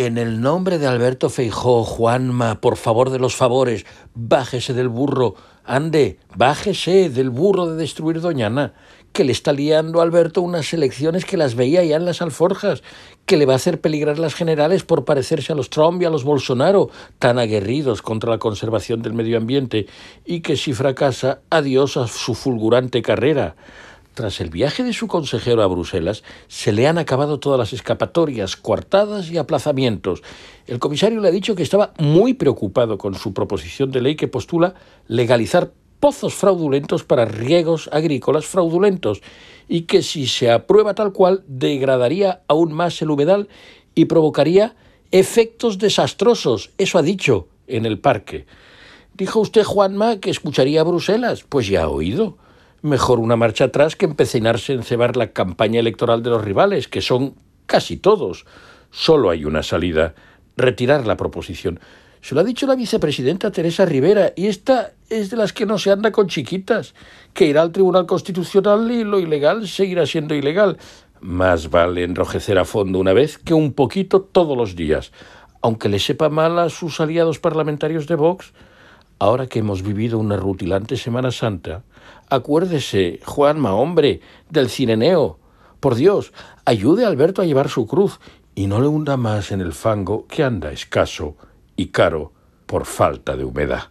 En el nombre de Alberto Feijó, Juanma, por favor de los favores, bájese del burro. Ande, bájese del burro de destruir Doñana, que le está liando a Alberto unas elecciones que las veía ya en las alforjas, que le va a hacer peligrar las generales por parecerse a los Trump y a los Bolsonaro, tan aguerridos contra la conservación del medio ambiente, y que si fracasa, adiós a su fulgurante carrera. Tras el viaje de su consejero a Bruselas, se le han acabado todas las escapatorias, coartadas y aplazamientos. El comisario le ha dicho que estaba muy preocupado con su proposición de ley que postula legalizar pozos fraudulentos para riegos agrícolas fraudulentos y que si se aprueba tal cual degradaría aún más el humedal y provocaría efectos desastrosos. Eso ha dicho en el parque. Dijo usted, Juanma, que escucharía a Bruselas. Pues ya ha oído mejor una marcha atrás que empecinarse en cebar la campaña electoral de los rivales, que son casi todos. Solo hay una salida, retirar la proposición. Se lo ha dicho la vicepresidenta Teresa Rivera, y esta es de las que no se anda con chiquitas, que irá al Tribunal Constitucional y lo ilegal seguirá siendo ilegal. Más vale enrojecer a fondo una vez que un poquito todos los días. Aunque le sepa mal a sus aliados parlamentarios de Vox, ahora que hemos vivido una rutilante Semana Santa, Acuérdese, Juanma, hombre, del cireneo. Por Dios, ayude a Alberto a llevar su cruz y no le hunda más en el fango que anda escaso y caro por falta de humedad.